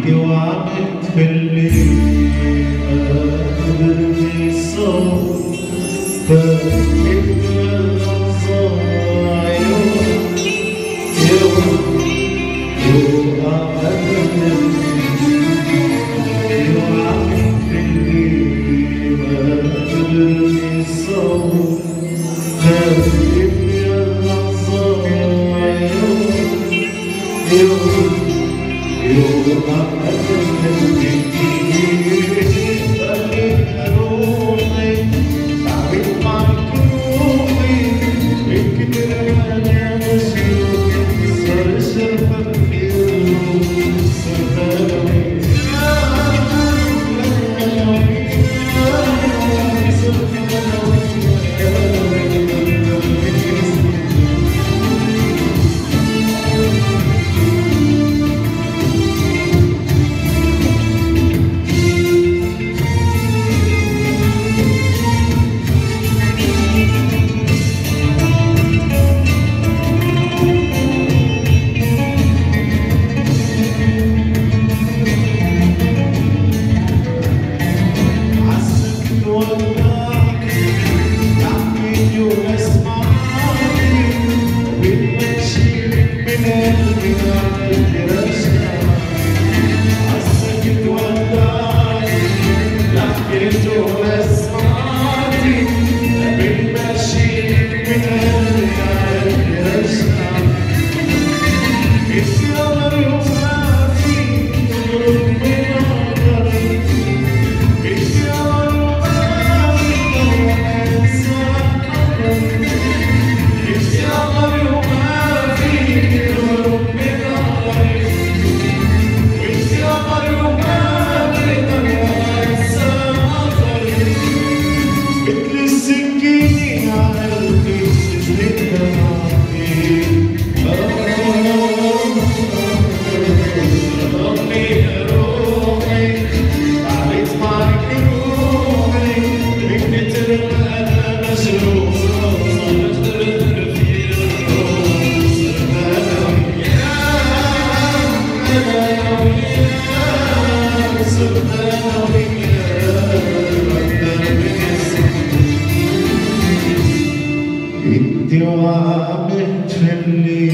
عندي وعبت في البيت أخبرني الصوت فكرت اللحظة عيون يوم يوقع أبدا Thank you. Yoluna kadar devam etmeli